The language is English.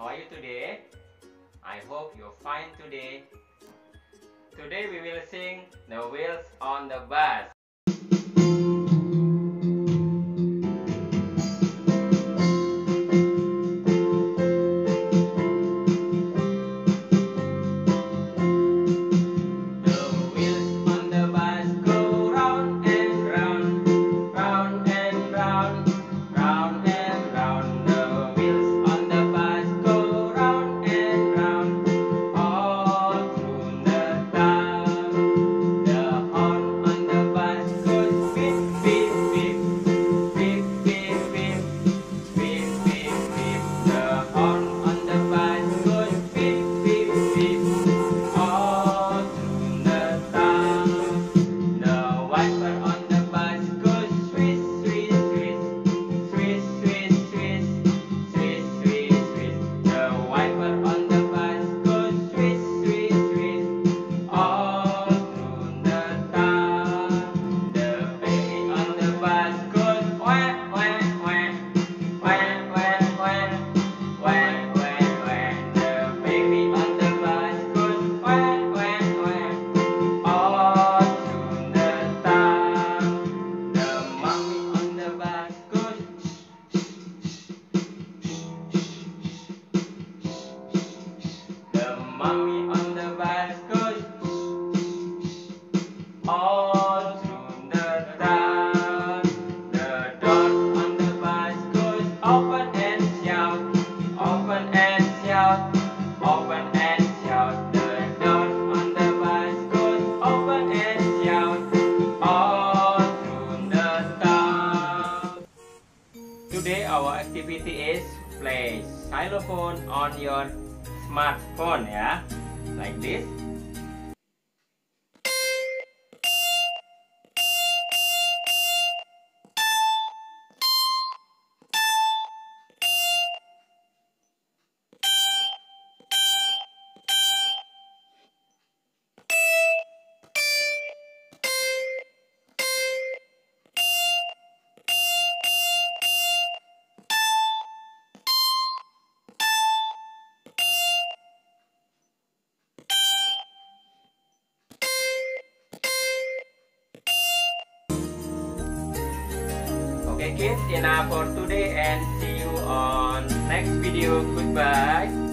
How are you today? I hope you're fine today. Today we will sing The Wheels on the Bus. Mommy on the bus goes All through the town The dogs on the bus goes Open and shout Open and shout Open and shout The dogs on the bus goes Open and shout All through the town. Today our activity is play xylophone on your smartphone ya. Like this. Kristina for today and see you on next video. Goodbye.